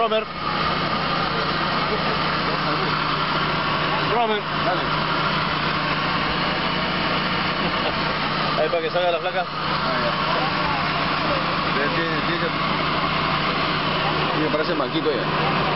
Romer. Romer. Dale. Ahí para que salga la flaca. Ah, ya. Tiene, tiene, que... Tiene que parece manquito ya.